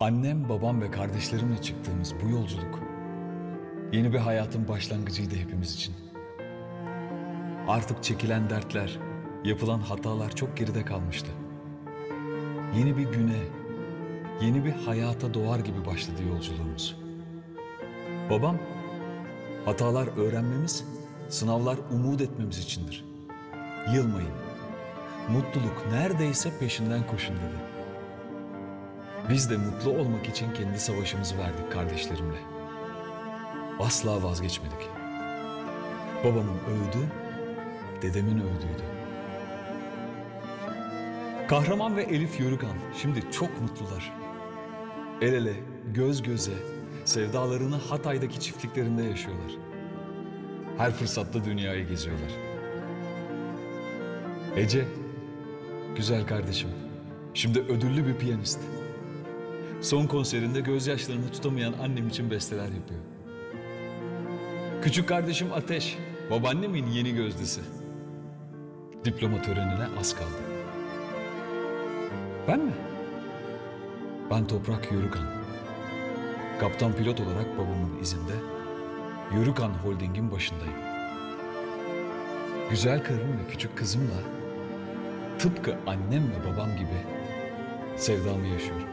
Annem, babam ve kardeşlerimle çıktığımız bu yolculuk yeni bir hayatın başlangıcıydı hepimiz için. Artık çekilen dertler, yapılan hatalar çok geride kalmıştı. Yeni bir güne, yeni bir hayata doğar gibi başladı yolculuğumuz. Babam, hatalar öğrenmemiz, sınavlar umut etmemiz içindir. Yılmayın, mutluluk neredeyse peşinden koşun dedi. Biz de mutlu olmak için kendi savaşımızı verdik kardeşlerimle. Asla vazgeçmedik. Babamın öğüdü, dedemin öğüdüydü. Kahraman ve Elif Yörükan şimdi çok mutlular. El ele, göz göze, sevdalarını Hatay'daki çiftliklerinde yaşıyorlar. Her fırsatta dünyayı geziyorlar. Ece, güzel kardeşim, şimdi ödüllü bir piyanist. Son konserinde gözyaşlarını tutamayan annem için besteler yapıyor. Küçük kardeşim Ateş, babaannemin yeni gözdesi. Diploma törenine az kaldı. Ben mi? Ben Toprak Yörükan. Kaptan pilot olarak babamın izinde Yörükan Holding'in başındayım. Güzel karım ve küçük kızımla tıpkı annem ve babam gibi sevdamı yaşıyorum.